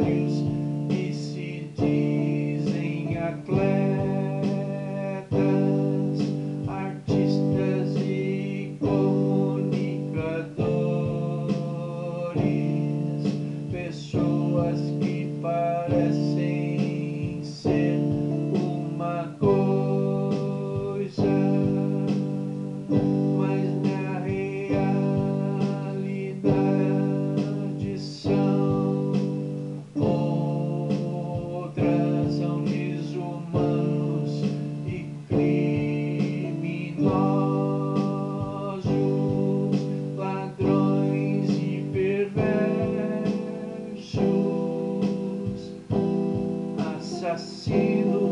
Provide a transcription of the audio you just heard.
e se dizem atletas, artistas e poetas. sido